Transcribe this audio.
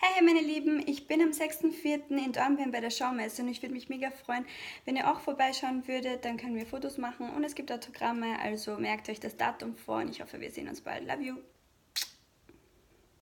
Hey meine Lieben, ich bin am 6.4. in Dornbirn bei der Schaumesse und ich würde mich mega freuen, wenn ihr auch vorbeischauen würdet, dann können wir Fotos machen und es gibt Autogramme, also merkt euch das Datum vor und ich hoffe, wir sehen uns bald. Love you!